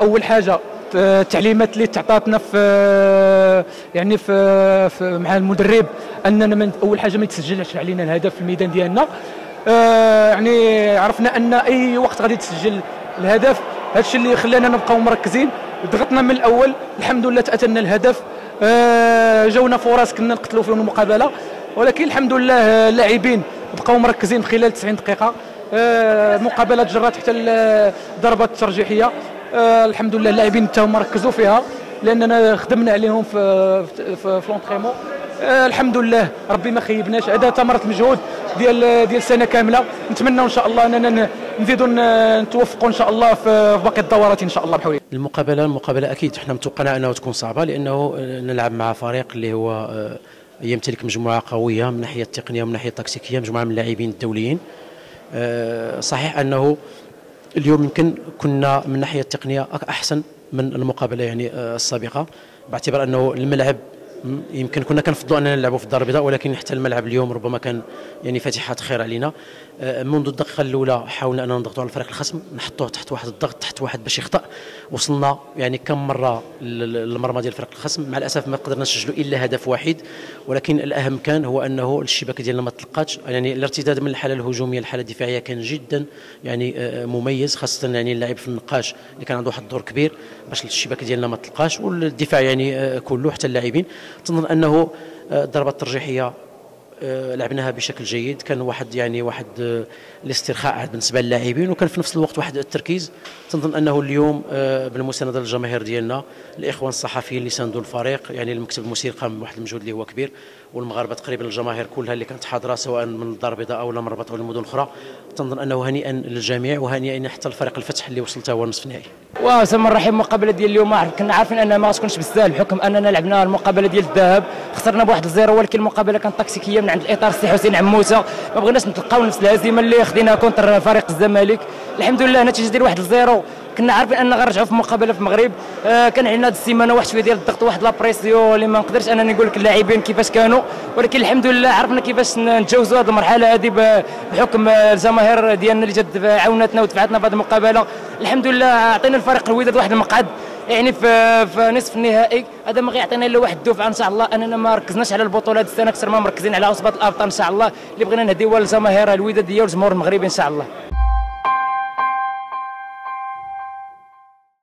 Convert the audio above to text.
أول حاجة التعليمات اللي تعطاتنا في يعني في, في مع المدرب أننا من أول حاجة ما يتسجلش علينا الهدف في الميدان ديالنا. آه، يعني عرفنا أن أي وقت غادي تسجل الهدف هذا الشيء اللي خلانا نبقاو مركزين. ضغطنا من الأول الحمد لله تاتنا الهدف. آه، جونا فرص كنا نقتلوا فيهم المقابلة ولكن الحمد لله اللاعبين بقاو مركزين خلال 90 دقيقة. المقابله آه، جرات حتى الضربات الترجيحية. الحمد لله اللاعبين تاهم ركزوا فيها لأننا خدمنا عليهم في في, في لونتريمون. الحمد لله ربي ما خيبناش. هذا ثمره مجهود ديال ديال سنة كاملة. نتمنى إن شاء الله أننا نزيدوا نتوفقوا إن شاء الله في باقي الدورات إن شاء الله بحول المقابله المقابلة أكيد. حنا متوقعنا انه تكون صعبة لأنه نلعب مع فريق اللي هو آه، يمتلك مجموعة قوية من الناحيه التقنية ومن الناحيه التكتيكية مجموعة من اللاعبين الدوليين. آه، صحيح أنه اليوم يمكن كنا من الناحيه التقنية أحسن من المقابلة يعني آه، السابقة باعتبار أنه الملعب يمكن كنا كنفضلوا أننا نلعبوا في الدار البيضاء ولكن حتى الملعب اليوم ربما كان يعني فاتحه خير علينا. آه، منذ الدقيقة الأولى حاولنا أننا نضغطوا على الفريق الخصم نحطوه تحت واحد الضغط تحت واحد باش يخطأ. وصلنا يعني كم مرة للمرمى ديال الفريق الخصم. مع الأسف ما قدرنا نسجلوا إلا هدف واحد ولكن الأهم كان هو أنه الشباك ديالنا ما تلقاتش يعني الارتداد من الحالة الهجومية للحالة الدفاعية كان جدا يعني آه، مميز خاصة يعني اللاعب في النقاش اللي كان عنده واحد الدور كبير باش الشباك ديالنا ما تلقاش. والدفاع يعني آه، كله حتى اللاعبين. تنظن أنه الضربات الترجيحية آه، لعبناها بشكل جيد. كان واحد يعني واحد آه، الاسترخاء بالنسبة للاعبين وكان في نفس الوقت واحد التركيز. تنظن أنه اليوم آه، بالمسانده للجماهير ديالنا الإخوان الصحفيين اللي ساندوا الفريق يعني المكتب المسير قام بواحد المجهود اللي هو كبير والمغاربة تقريبا الجماهير كلها اللي كانت حاضرة سواء من الدار البيضاء أو الرباط أو المدن الأخرى. تنظن أنه هنيئا للجميع وهنيئا حتى الفريق الفتح اللي وصل هو النصف النهائي. وسم الرحيم المقابله ديال اليوم. كنا عارفين انها ما غتكونش بالسهل بحكم أننا لعبنا المقابلة ديال الذهاب. خسرنا بواحد ال zéro ولكن المقابلة كانت تكتيكيه من عند الإطار السي حسين عموتة. ما بغيناش نتلقاو نفس الهزيمة اللي خديناها contre فريق الزمالك. الحمد لله نتيجه ديال واحد ال zéro. كنا عارفين ان غنرجعوا في مقابلة في المغرب. آه كان عندنا هذه السيمانة واحد شوية ديال الضغط واحد la pression اللي ما نقدرش أنني نقول لك اللاعبين كيفاش كانوا. ولكن الحمد لله عرفنا كيفاش نتجاوزوا هذه المرحلة هذه بحكم الجماهير ديالنا اللي جات عاونتنا ودفعتنا في هذه المقابلة. الحمد لله اعطينا الفريق الوداد واحد المقعد. يعني في, في نصف النهائي هذا ما غيعطينا إلا واحد الدفعة إن شاء الله. أننا ما ركزناش على البطولة هذه السنة أكثر ما مركزين على عصبه الأبطال إن شاء الله. اللي بغينا نهديوها للجماهير الوداديه والجمهور المغربي إن شاء الله.